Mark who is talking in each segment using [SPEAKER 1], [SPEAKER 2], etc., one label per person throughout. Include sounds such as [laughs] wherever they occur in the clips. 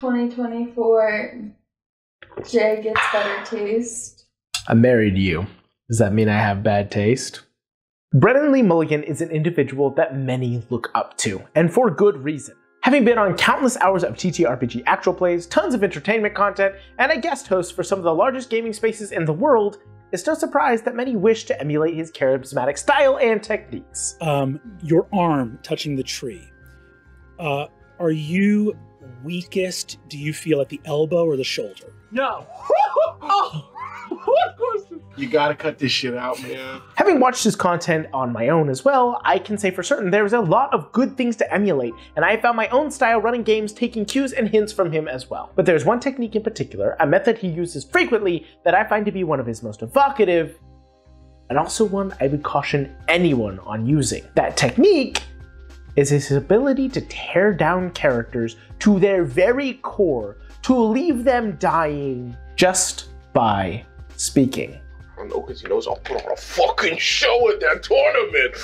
[SPEAKER 1] 2024, Jay gets better taste.
[SPEAKER 2] I'm married you. Does that mean I have bad taste? Brennan Lee Mulligan is an individual that many look up to, and for good reason. Having been on countless hours of TTRPG actual plays, tons of entertainment content, and a guest host for some of the largest gaming spaces in the world, it's no surprise that many wish to emulate his charismatic style and techniques.
[SPEAKER 3] Um, your arm touching the tree. Uh, are you weakest? Do you feel at the elbow or the shoulder?
[SPEAKER 2] No. [laughs]
[SPEAKER 4] You gotta cut this shit out, man.
[SPEAKER 2] Having watched his content on my own as well, I can say for certain there's a lot of good things to emulate, and I found my own style running games taking cues and hints from him as well. But there's one technique in particular, a method he uses frequently, that I find to be one of his most evocative, and also one I would caution anyone on using. That technique is his ability to tear down characters to their very core, to leave them dying just by speaking.
[SPEAKER 4] I don't know because he knows I'll put on a fucking show at that tournament.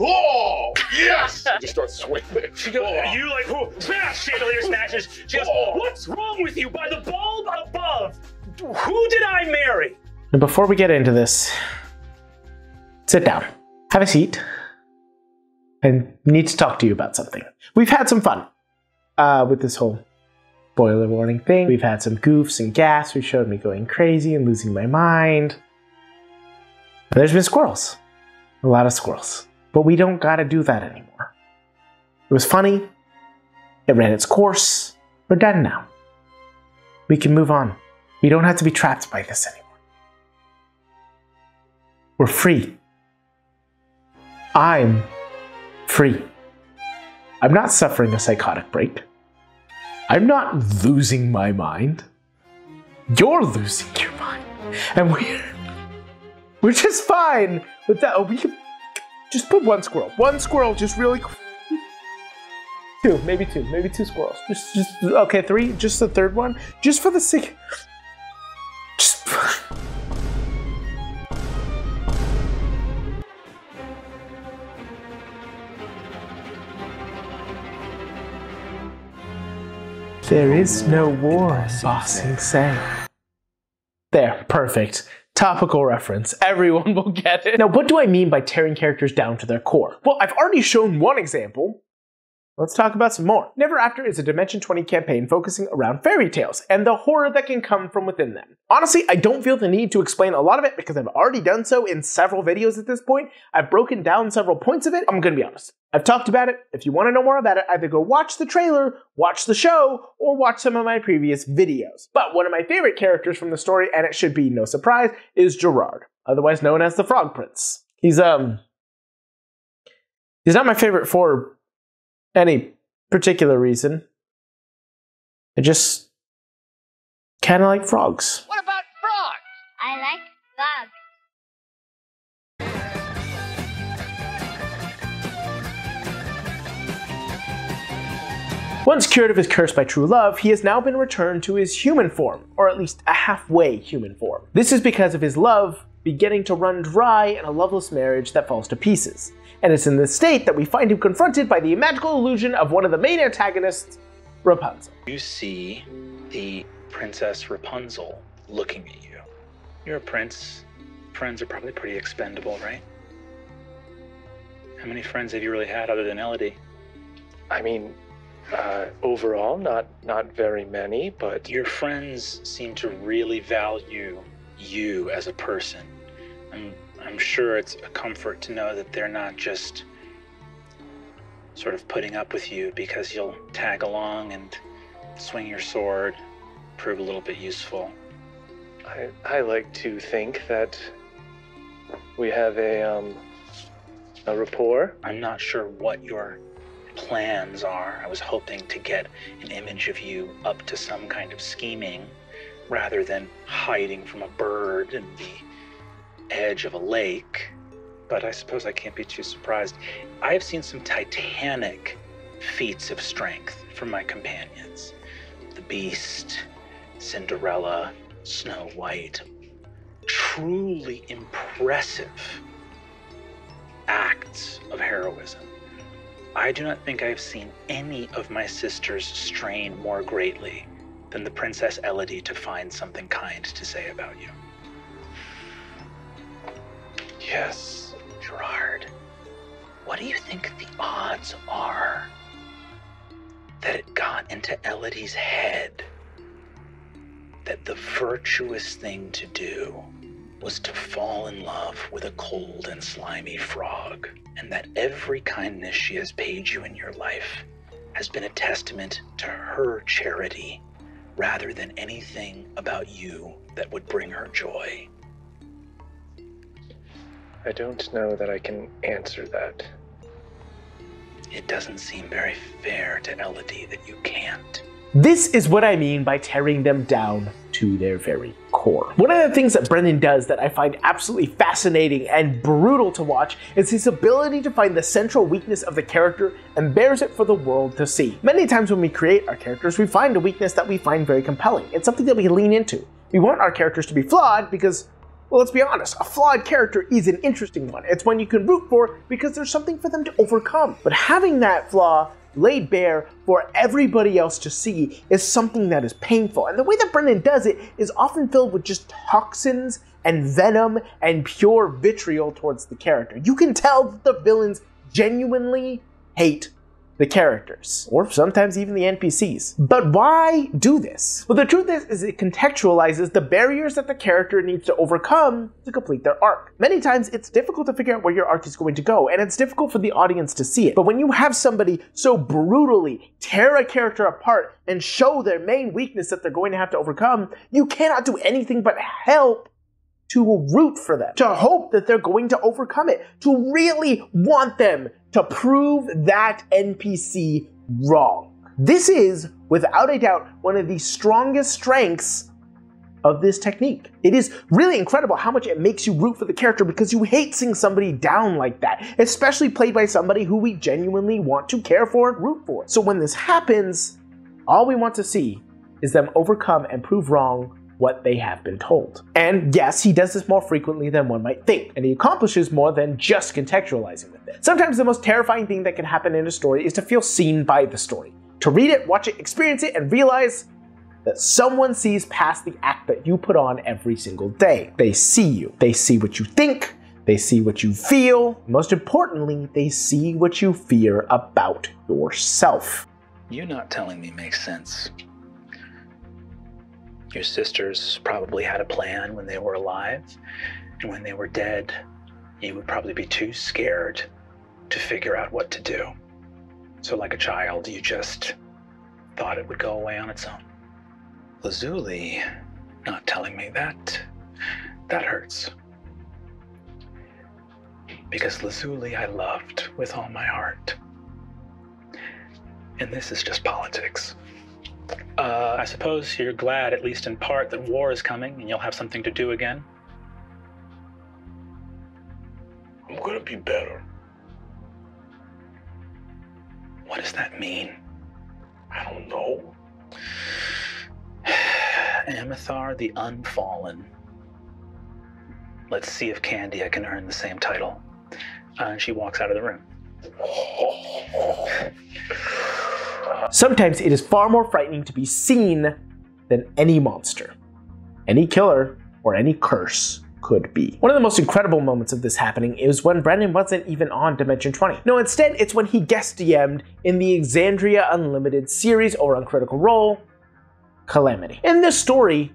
[SPEAKER 4] Oh, yes! [laughs] Just start swinging.
[SPEAKER 5] She goes,
[SPEAKER 4] Oh.
[SPEAKER 5] you like, who? Smash! Chandelier smashes. She goes,
[SPEAKER 4] Oh.
[SPEAKER 5] what's wrong with you? By the bulb above, who did I marry?
[SPEAKER 2] And before we get into this, sit down, have a seat, and need to talk to you about something. We've had some fun uh, with this whole boiler warning thing. We've had some goofs and gas. We showed me going crazy and losing my mind. There's been squirrels, a lot of squirrels, but we don't gotta do that anymore. It was funny. It ran its course. We're done now. We can move on. We don't have to be trapped by this anymore. We're free. I'm free. I'm not suffering a psychotic break. I'm not losing my mind. You're losing your mind. And we're we're just fine with that. Oh, we can just put one squirrel. One squirrel, just really two, maybe two, maybe two squirrels. Just just okay, three, just the third one. Just for the sake just There is no war, Ba Sing Se. There, perfect. Topical reference. [laughs] Everyone will get it. Now, what do I mean by tearing characters down to their core? Well, I've already shown one example. Let's talk about some more. Never After is a Dimension 20 campaign focusing around fairy tales and the horror that can come from within them. Honestly, I don't feel the need to explain a lot of it because I've already done so in several videos at this point. I've broken down several points of it. I'm gonna be honest. I've talked about it. If you want to know more about it, either go watch the trailer, watch the show, or watch some of my previous videos. But one of my favorite characters from the story, and it should be no surprise, is Gerard, otherwise known as the Frog Prince. He's um he's not my favorite for any particular reason. I just kind of like frogs.
[SPEAKER 6] What about frogs?
[SPEAKER 7] I like frogs.
[SPEAKER 2] Once cured of his curse by true love, he has now been returned to his human form, or at least a halfway human form. This is because of his love beginning to run dry in a loveless marriage that falls to pieces. And it's in this state that we find him confronted by the magical illusion of one of the main antagonists, Rapunzel.
[SPEAKER 5] You see the Princess Rapunzel looking at you. You're a prince. Friends are probably pretty expendable, right? How many friends have you really had other than Elodie?
[SPEAKER 8] I mean, uh, overall, not not very many, but
[SPEAKER 5] Your friends seem to really value you as a person. I'm, I'm sure it's a comfort to know that they're not just sort of putting up with you because you'll tag along and swing your sword, prove a little bit useful.
[SPEAKER 8] I, I like to think that we have a um a rapport.
[SPEAKER 5] I'm not sure what your plans are. I was hoping to get an image of you up to some kind of scheming rather than hiding from a bird in the edge of a lake. But I suppose I can't be too surprised. I have seen some titanic feats of strength from my companions the Beast, Cinderella, Snow White. Truly impressive acts of heroism. I do not think I have seen any of my sisters strain more greatly than the Princess Elodie to find something kind to say about you.
[SPEAKER 8] Yes.
[SPEAKER 5] Gerard, what do you think the odds are that it got into Elodie's head that the virtuous thing to do was to fall in love with a cold and slimy frog, and that every kindness she has paid you in your life has been a testament to her charity rather than anything about you that would bring her joy?
[SPEAKER 8] I don't know that I can answer that.
[SPEAKER 5] It doesn't seem very fair to Elodie that you can't.
[SPEAKER 2] This is what I mean by tearing them down to their very core. One of the things that Brennan does that I find absolutely fascinating and brutal to watch is his ability to find the central weakness of the character and bears it for the world to see. Many times when we create our characters, we find a weakness that we find very compelling. It's something that we lean into. We want our characters to be flawed because well, let's be honest, a flawed character is an interesting one. It's one you can root for because there's something for them to overcome. But having that flaw laid bare for everybody else to see is something that is painful. And the way that Brennan does it is often filled with just toxins and venom and pure vitriol towards the character. You can tell that the villains genuinely hate the characters, or sometimes even the NPCs. But why do this? Well, the truth is, is it contextualizes the barriers that the character needs to overcome to complete their arc. Many times it's difficult to figure out where your arc is going to go, and it's difficult for the audience to see it. But when you have somebody so brutally tear a character apart and show their main weakness that they're going to have to overcome, you cannot do anything but help to root for them, to hope that they're going to overcome it, to really want them to prove that NPC wrong. This is, without a doubt, one of the strongest strengths of this technique. It is really incredible how much it makes you root for the character because you hate seeing somebody down like that, especially played by somebody who we genuinely want to care for and root for. So when this happens, all we want to see is them overcome and prove wrong what they have been told. And yes, he does this more frequently than one might think, and he accomplishes more than just contextualizing with it. Sometimes the most terrifying thing that can happen in a story is to feel seen by the story. To read it, watch it, experience it, and realize that someone sees past the act that you put on every single day. They see you. They see what you think. They see what you feel. Most importantly, they see what you fear about yourself.
[SPEAKER 5] You not telling me makes sense. Your sisters probably had a plan when they were alive, and when they were dead, you would probably be too scared to figure out what to do. So, like a child, you just thought it would go away on its own. Lazuli not telling me that, that hurts. Because Lazuli I loved with all my heart. And this is just politics. Uh, I suppose you're glad, at least in part, that war is coming and you'll have something to do again.
[SPEAKER 9] I'm gonna be better.
[SPEAKER 5] What does that mean?
[SPEAKER 9] I don't know. [sighs]
[SPEAKER 5] Amathar the Unfallen. Let's see if Candia can earn the same title. Uh, and she walks out of the room. [laughs]
[SPEAKER 2] Sometimes it is far more frightening to be seen than any monster, any killer, or any curse could be. One of the most incredible moments of this happening is when Brennan wasn't even on Dimension 20. No, instead, it's when he guest DM'd in the Exandria Unlimited series or on Critical Role, Calamity. In this story,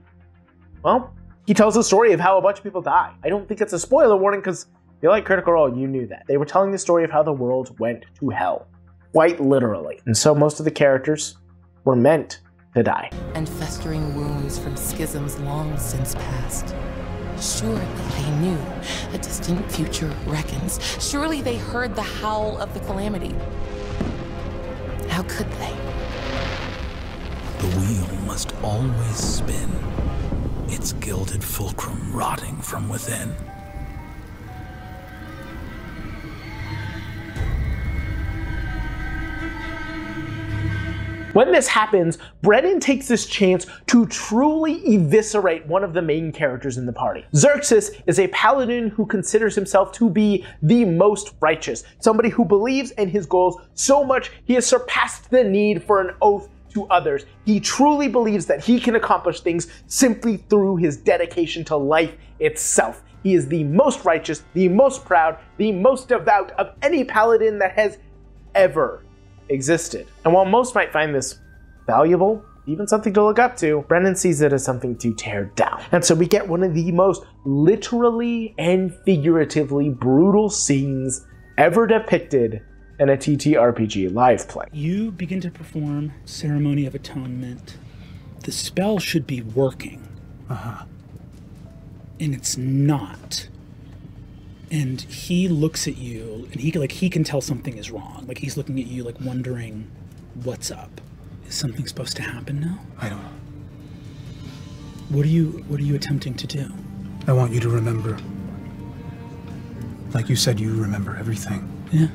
[SPEAKER 2] well, he tells the story of how a bunch of people die. I don't think it's a spoiler warning because if you like Critical Role, you knew that. They were telling the story of how the world went to hell. Quite literally. And so most of the characters were meant to die.
[SPEAKER 10] and festering wounds from schisms long since past. Surely they knew a distant future reckons. Surely they heard the howl of the calamity. How could they?
[SPEAKER 11] The wheel must always spin, its gilded fulcrum rotting from within.
[SPEAKER 2] When this happens, Brennan takes this chance to truly eviscerate one of the main characters in the party. Zerxus is a paladin who considers himself to be the most righteous, somebody who believes in his goals so much he has surpassed the need for an oath to others. He truly believes that he can accomplish things simply through his dedication to life itself. He is the most righteous, the most proud, the most devout of any paladin that has ever existed. And while most might find this valuable, even something to look up to, Brennan sees it as something to tear down. And so we get one of the most literally and figuratively brutal scenes ever depicted in a TTRPG live play.
[SPEAKER 5] You begin to perform Ceremony of Atonement. The spell should be working. Uh huh. And it's not. And he looks at you and he like he can tell something is wrong. Like he's looking at you like wondering what's up. Is something supposed to happen now?
[SPEAKER 12] I don't know.
[SPEAKER 5] What are you what are you attempting to do?
[SPEAKER 12] I want you to remember. Like you said you remember everything.
[SPEAKER 5] Yeah.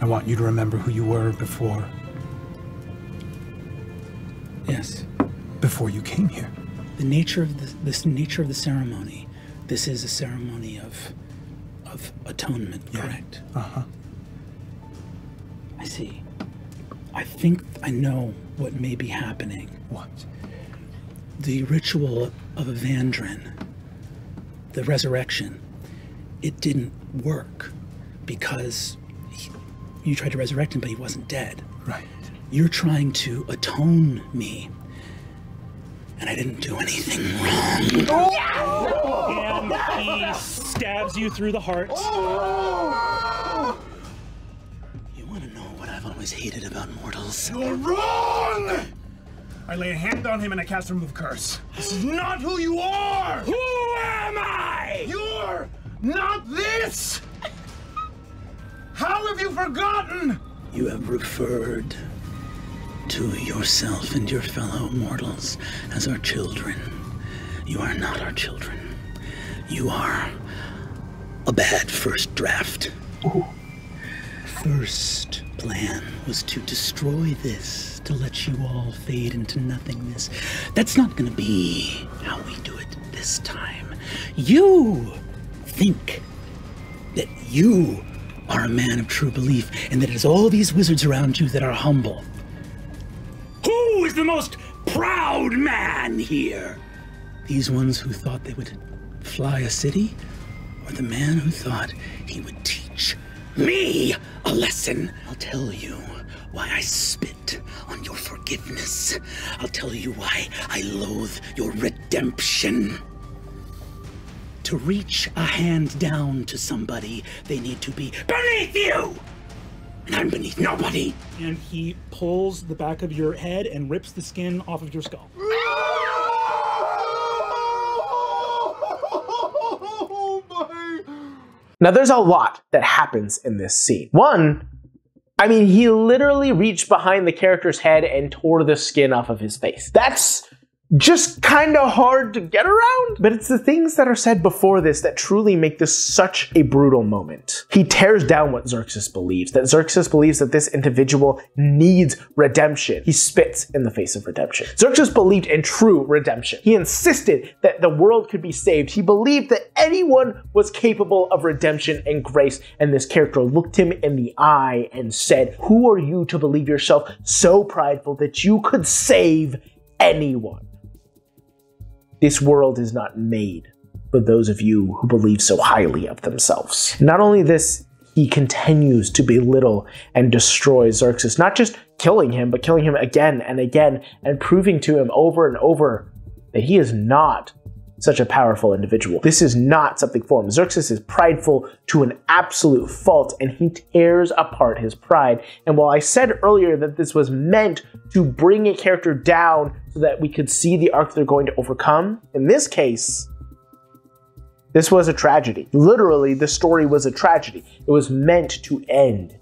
[SPEAKER 12] I want you to remember who you were before.
[SPEAKER 5] Yes.
[SPEAKER 12] Before you came here.
[SPEAKER 5] The nature of the this nature of the ceremony. This is a ceremony of of atonement,
[SPEAKER 12] Yeah.
[SPEAKER 5] correct?
[SPEAKER 12] Uh-huh.
[SPEAKER 5] I see. I think I know what may be happening.
[SPEAKER 12] What?
[SPEAKER 5] The ritual of Evandrin, the resurrection, it didn't work because he, you tried to resurrect him, but he wasn't dead.
[SPEAKER 12] Right.
[SPEAKER 5] You're trying to atone me, and I didn't do anything wrong. And he stabs you through the heart. You want to know what I've always hated about mortals?
[SPEAKER 12] You're wrong! I lay a hand on him and I cast remove curse. This is not who you are! Who am I? You're not this! How have you forgotten?
[SPEAKER 5] You have referred to yourself and your fellow mortals as our children. You are not our children. You are a bad first draft. First plan was to destroy this, to let you all fade into nothingness. That's not gonna be how we do it this time. You think that you are a man of true belief and that it is all these wizards around you that are humble. The most proud man here? These ones who thought they would fly a city? Or the man who thought he would teach me a lesson? I'll tell you why I spit on your forgiveness. I'll tell you why I loathe your redemption. To reach a hand down to somebody, they need to be beneath you! And I'm beneath nobody! And he pulls the back of your head and rips the skin off of your skull. [laughs]
[SPEAKER 2] Now, there's a lot that happens in this scene. One, I mean, he literally reached behind the character's head and tore the skin off of his face. That's just kind of hard to get around. But it's the things that are said before this that truly make this such a brutal moment. He tears down what Zerxus believes, that Zerxus believes that this individual needs redemption. He spits in the face of redemption. Zerxus believed in true redemption. He insisted that the world could be saved. He believed that anyone was capable of redemption and grace. And this character looked him in the eye and said, Who are you to believe yourself so prideful that you could save anyone? This world is not made for those of you who believe so highly of themselves. Not only this, he continues to belittle and destroy Zerxus, not just killing him, but killing him again and again, and proving to him over and over that he is not such a powerful individual. This is not something for him. Zerxus is prideful to an absolute fault, and he tears apart his pride. And while I said earlier that this was meant to bring a character down so that we could see the arc they're going to overcome, in this case, this was a tragedy. Literally, the story was a tragedy. It was meant to end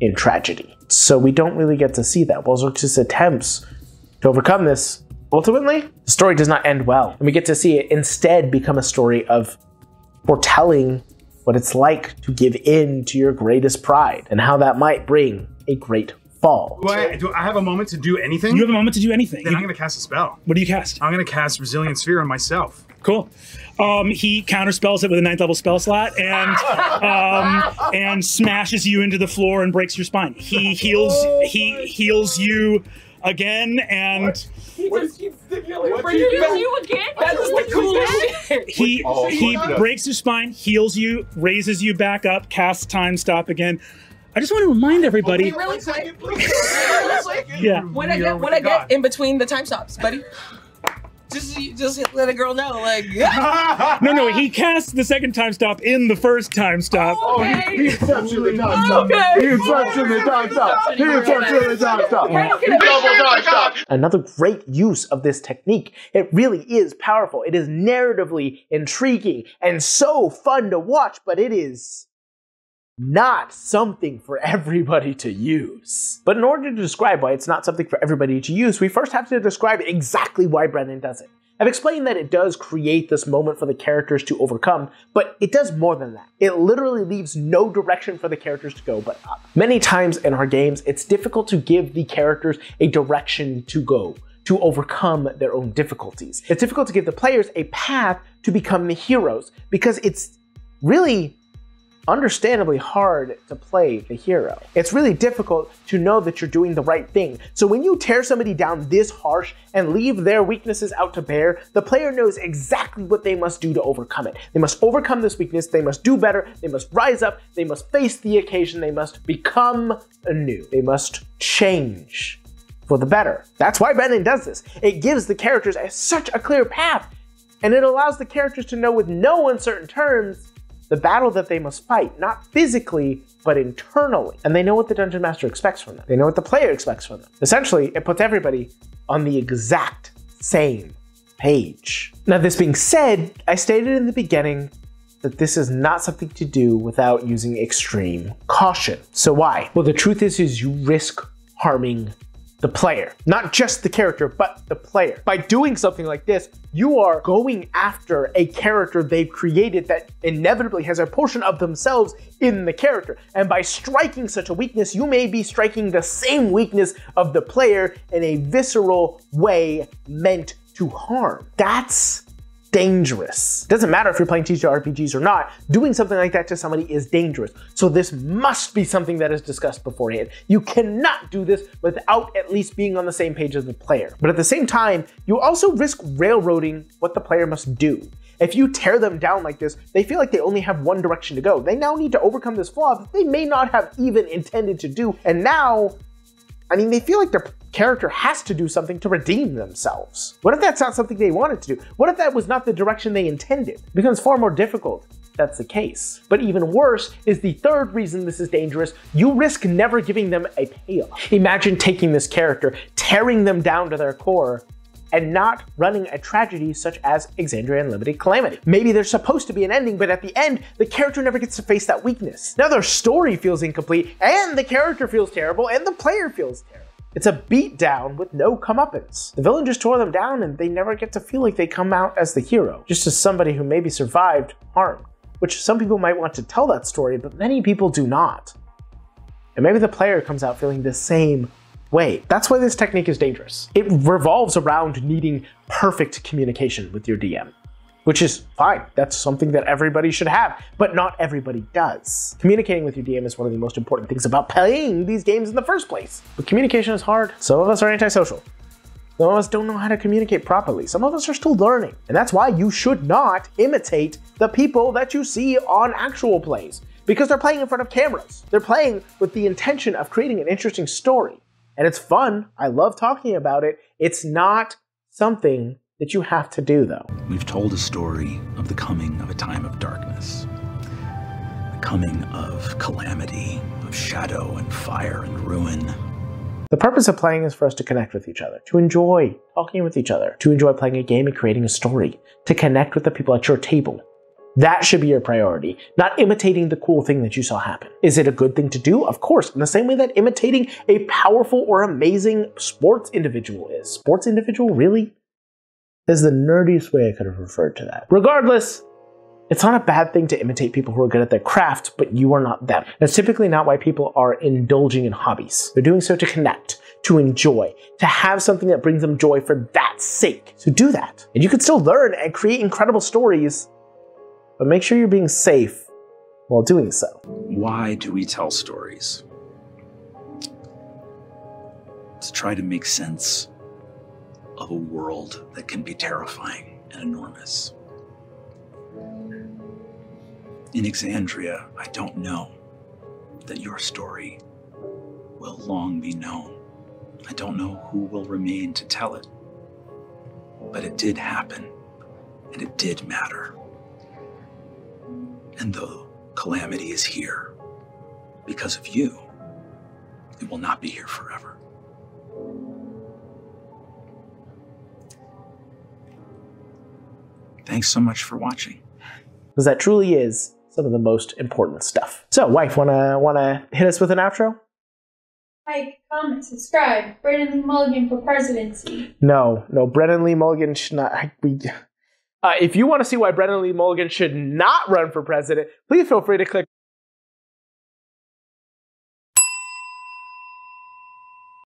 [SPEAKER 2] in tragedy. So we don't really get to see that. While Zerxus attempts to overcome this, ultimately, the story does not end well. And we get to see it instead become a story of foretelling what it's like to give in to your greatest pride and how that might bring a great fall.
[SPEAKER 13] Do I, do I have a moment to do anything?
[SPEAKER 5] You have a moment to do anything.
[SPEAKER 13] Then
[SPEAKER 5] You-
[SPEAKER 13] I'm going to cast a spell.
[SPEAKER 5] what do you cast?
[SPEAKER 13] I'm going to cast Resilient Sphere on myself.
[SPEAKER 5] Cool. Um, he counterspells it with a ninth level spell slot and [laughs] um, and smashes you into the floor and breaks your spine. He heals. He heals you again and.
[SPEAKER 13] He just keeps stimulating. Were you you again? That was the coolest shit.
[SPEAKER 5] He
[SPEAKER 13] Oh,
[SPEAKER 5] he breaks your spine, heals you, raises you back up, casts time stop again. I just want to remind everybody.
[SPEAKER 13] Really quick. Really quick.
[SPEAKER 5] Yeah.
[SPEAKER 13] When I get when I get in between the time stops, buddy. Just just let a girl know, like. [laughs]
[SPEAKER 5] No, no, he casts the second time stop in the first time stop.
[SPEAKER 13] Oh, he- he
[SPEAKER 12] exceptionally time
[SPEAKER 13] stop. Okay.
[SPEAKER 12] He exceptionally time stop. He exceptionally time stop.
[SPEAKER 2] Double time stop. Another great use of this technique. It really is powerful. It is narratively intriguing and so fun to watch, but it is not something for [laughs] everybody to use. But in order to describe why it's not something for everybody to use, we first have to describe exactly why Brennan does it. I've explained that it does create this moment for the characters to overcome, but it does more than that. It literally leaves no direction for the characters to go but up. Many times in our games, it's difficult to give the characters a direction to go to overcome their own difficulties. It's difficult to give the players a path to become the heroes because it's really understandably hard to play the hero. It's really difficult to know that you're doing the right thing. So when you tear somebody down this harsh and leave their weaknesses out to bear, the player knows exactly what they must do to overcome it. They must overcome this weakness, they must do better, they must rise up, they must face the occasion, they must become anew. They must change for the better. That's why Brennan does this. It gives the characters such a clear path, and it allows the characters to know with no uncertain terms the battle that they must fight, not physically, but internally. And they know what the dungeon master expects from them. They know what the player expects from them. Essentially, it puts everybody on the exact same page. Now, this being said, I stated in the beginning that this is not something to do without using extreme caution. So why? Well, the truth is, is you risk harming the player, not just the character, but the player. By doing something like this, you are going after a character they've created that inevitably has a portion of themselves in the character. And by striking such a weakness, you may be striking the same weakness of the player in a visceral way meant to harm. That's dangerous. Doesn't matter if you're playing TTRPGs or not, doing something like that to somebody is dangerous. So this must be something that is discussed beforehand. You cannot do this without at least being on the same page as the player. But at the same time, you also risk railroading what the player must do. If you tear them down like this, they feel like they only have one direction to go. They now need to overcome this flaw that they may not have even intended to do. And now, I mean, they feel like their character has to do something to redeem themselves. What if that's not something they wanted to do? What if that was not the direction they intended? It becomes far more difficult. That's the case. But even worse is the third reason this is dangerous. You risk never giving them a payoff. Imagine taking this character, tearing them down to their core, and not running a tragedy such as Exandria Unlimited Calamity. Maybe there's supposed to be an ending, but at the end, the character never gets to face that weakness. Now their story feels incomplete, and the character feels terrible, and the player feels terrible. It's a beatdown with no comeuppance. The villain just tore them down, and they never get to feel like they come out as the hero, just as somebody who maybe survived harm. Which some people might want to tell that story, but many people do not. And maybe the player comes out feeling the same way. That's why this technique is dangerous. It revolves around needing perfect communication with your DM, which is fine. That's something that everybody should have, but not everybody does. Communicating with your DM is one of the most important things about playing these games in the first place. But communication is hard. Some of us are antisocial. Some of us don't know how to communicate properly. Some of us are still learning. And that's why you should not imitate the people that you see on actual plays. Because they're playing in front of cameras. They're playing with the intention of creating an interesting story. And it's fun. I love talking about it. It's not something that you have to do, though.
[SPEAKER 14] We've told a story of the coming of a time of darkness, the coming of calamity, of shadow and fire and ruin.
[SPEAKER 2] The purpose of playing is for us to connect with each other, to enjoy talking with each other, to enjoy playing a game and creating a story, to connect with the people at your table. That should be your priority, not imitating the cool thing that you saw happen. Is it a good thing to do? Of course, in the same way that imitating a powerful or amazing sports individual is. Sports individual, really? Is the nerdiest way I could have referred to that. Regardless, it's not a bad thing to imitate people who are good at their craft, but you are not them. That's typically not why people are indulging in hobbies. They're doing so to connect, to enjoy, to have something that brings them joy for that sake. So do that. And you can still learn and create incredible stories, but make sure you're being safe while doing so.
[SPEAKER 5] Why do we tell stories? To try to make sense of a world that can be terrifying and enormous. In Exandria, I don't know that your story will long be known. I don't know who will remain to tell it. But it did happen, and it did matter. And though calamity is here because of you, it will not be here forever. Thanks so much for watching.
[SPEAKER 2] Because that truly is some of the most important stuff. So, wife, wanna wanna hit us with an outro?
[SPEAKER 1] Like, comment, subscribe. Brandon Lee Mulligan for presidency.
[SPEAKER 2] No, no, Brennan Lee Mulligan should not. I- We, uh, if you want to see why Brennan Lee Mulligan should not run for president, please feel free to click